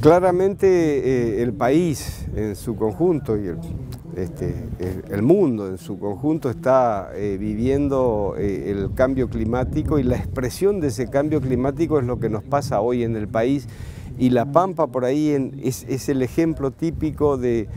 Claramente eh, el país en su conjunto y el, este, mundo en su conjunto está eh, viviendo eh, el cambio climático y la expresión de ese cambio climático es lo que nos pasa hoy en el país. Y La Pampa por ahí es el ejemplo típico de,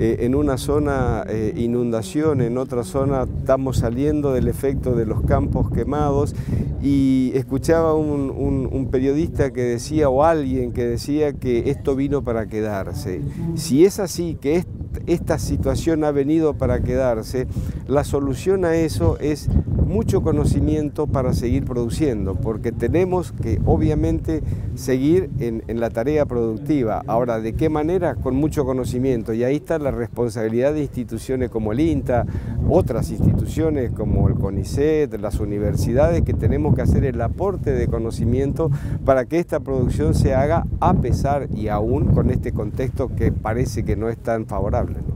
en una zona inundación, en otra zona estamos saliendo del efecto de los campos quemados y escuchaba un, periodista que decía, o alguien que decía que esto vino para quedarse. Si es así, que esta situación ha venido para quedarse, la solución a eso es mucho conocimiento para seguir produciendo, porque tenemos que obviamente seguir en, la tarea productiva. Ahora, ¿de qué manera? Con mucho conocimiento. Y ahí está responsabilidad de instituciones como el INTA, otras instituciones como el CONICET, las universidades, que tenemos que hacer el aporte de conocimiento para que esta producción se haga a pesar y aún con este contexto que parece que no es tan favorable.